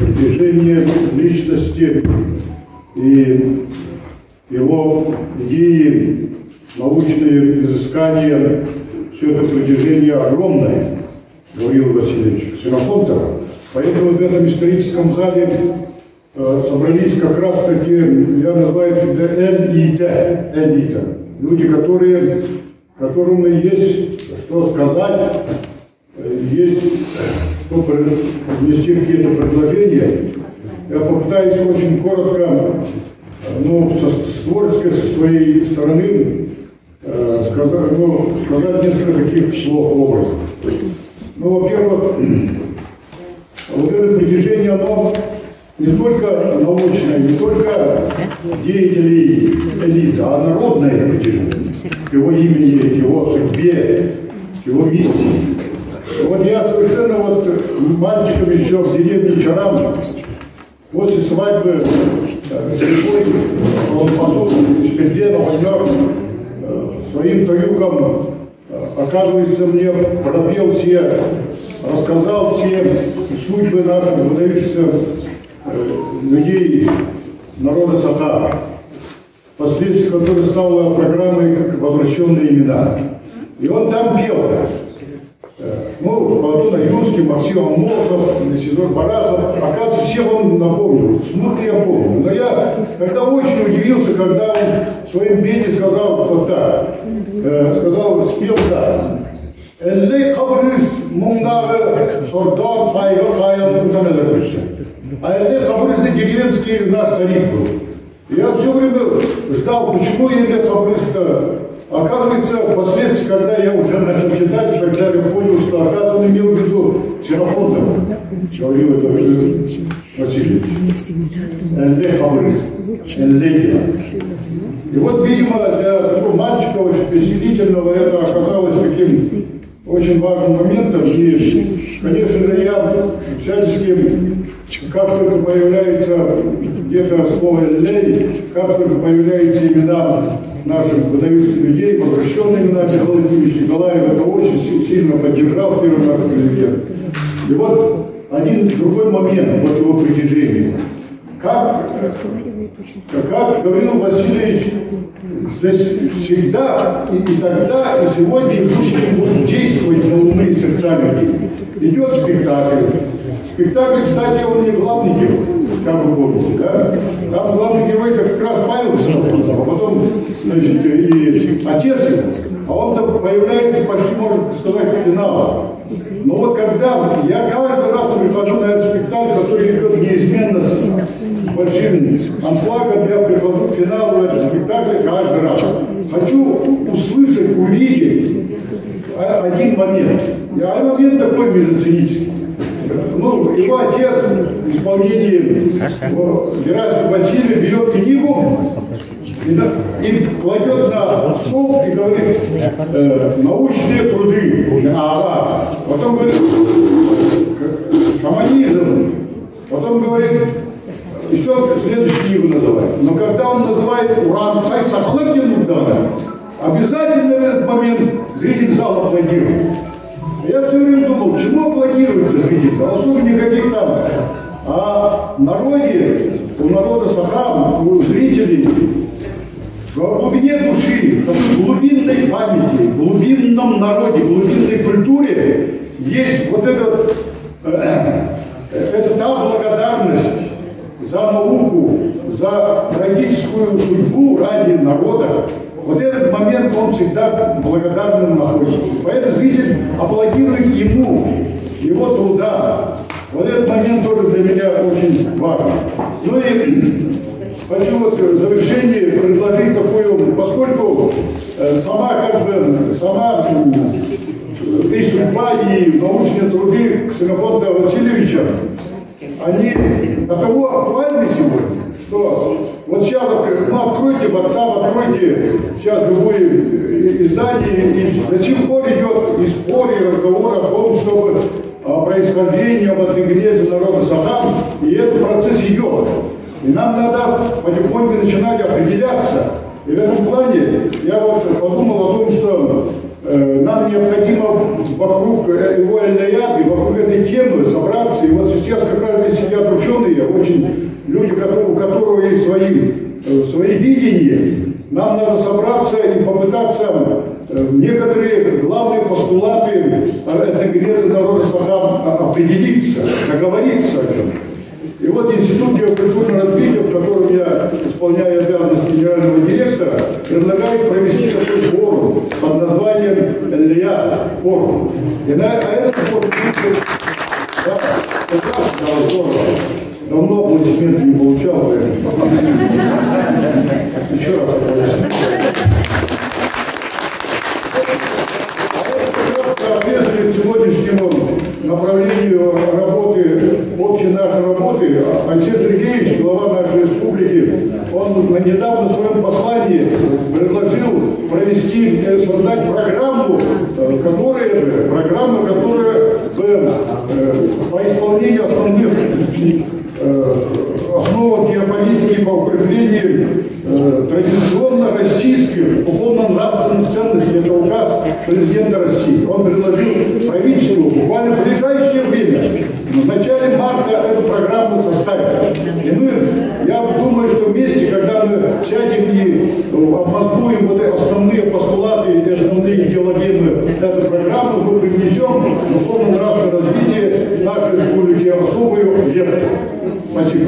протяжении личности и его идеи, научные изыскания, все это протяжение огромное, говорил Васильевич Ксенофонтова. Поэтому в этом историческом зале э, собрались как раз таки, я называю всегда элита, элита. Люди, которые, которым есть что сказать, э, есть что внести какие-то предложения. Я попытаюсь очень коротко, ну, со, с творческой со своей стороны э, сказать, ну, сказать несколько таких слов, образов. Ну, во-первых, вот это притяжение, оно не только научное, не только деятелей элиты, а народное притяжение к его имени, к его судьбе, к его миссии. Совершенно вот мальчиком еще в деревне Чарам, после свадьбы э, он пошел из Пердена, Вальнер, э, своим таюком, э, оказывается, мне пропел все, рассказал все судьбы наших выдающихся людей народа Саха, впоследствии которой стала программой «Возвращенные имена». И он там пел, Платон Юрский, Максим Амосов, Сидор Баразов. Оказывается, все он напомнил. Смутно я помню. Но я тогда очень удивился, когда он в своем пении сказал вот так. Э, сказал, спел так. Эллей кабрис мундағы сордан қайғы қаян утанылырмыш. А Эллей кабрис деревенский у нас старик был. Я все время ждал, почему Эллей кабрис-то Оказывается, впоследствии, когда я уже начал читать и так далее, понял, что, оказывается, он имел в виду Серафонтов, говорил это Васильевич. Элле Хабрис, Элле И вот, видимо, для мальчика очень впечатлительного это оказалось таким очень важным моментом. И, конечно же, я всячески, как только появляется где-то слово «лей», как только появляются имена наших выдающихся людей, имена Михаил Владимирович Николаев, это очень сильно поддержал первый наш президент. И вот один другой момент, вот его притяжения. Как, как говорил Васильевич, здесь всегда и, и тогда, и сегодня, и будущем будет действовать и сердца людей. Идет спектакль. Спектакль, кстати, он не главный герой, как вы помните, да? Там главный герой как раз Павел а потом, значит, и отец его. А он-то появляется почти, можно сказать, финалу. Но вот когда я каждый раз прихожу на этот спектакль, который идет неизменно с большим аншлагом, я прихожу к финалу этого спектакля каждый раз. Хочу услышать, увидеть один момент. А момент такой мезоцинический. Ну, его отец в исполнении Герасим Васильев берет книгу и, и кладет на стол и говорит э, научные труды. Ага. Потом говорит шаманизм. Потом говорит еще следующую книгу называет. Но когда он называет Уран Тай Сахалакин обязательно в этот момент зритель зала аплодирует. Народе, у народа Сахам, у зрителей, в глубине души, в глубинной памяти, в глубинном народе, в глубинной культуре есть вот это, э, это та благодарность за науку, за трагическую судьбу ради народа, вот этот момент он всегда благодарным находится. Поэтому зритель аплодирует ему, его труда. Вот этот момент тоже для меня очень важен. Ну и хочу вот в завершении предложить такую, поскольку э, сама как бы, сама и судьба, и научные труды Ксенофонта Васильевича, они того актуальны сегодня, что вот сейчас ну, откройте WhatsApp, откройте сейчас любое издание, и до сих пор идет и спор, и разговор о том, чтобы происхождении, об отыгрете народа Сахам, и этот процесс идет. И нам надо потихоньку начинать определяться. И в этом плане я вот подумал о том, что э, нам необходимо вокруг его Эльдаяды, вокруг этой темы собраться. И вот сейчас как раз здесь сидят ученые, люди, которые, у которого есть свои, э, свои видения, нам надо собраться и э, некоторые главные постулаты этногенеза народа Саха определиться, договориться о чем-то. И вот Институт геокультурного развития, в котором я исполняю обязанности генерального директора, предлагает провести такой форум под названием ЛЯ форум. И на а этот форум да, да, здорово. Давно аплодисменты не получал. Еще раз аплодисменты. Соответствует сегодняшнему направлению работы, общей нашей работы, Алексей Сергеевич, глава нашей республики, он недавно в своем послании предложил провести, э, создать программу, э, которая программа, которая бы э, по исполнению основных основам геополитики по укреплению традиционно российских ценностей. Это указ президента России. Он предложил правительству буквально в ближайшее время, в начале марта, эту программу составить. И мы, я думаю, что вместе, когда мы сядем и обмозгуем вот основные постулаты и основные идеологемы этой программы, мы принесем духовно-нравственное развитие нашей республики особую лепту. Спасибо.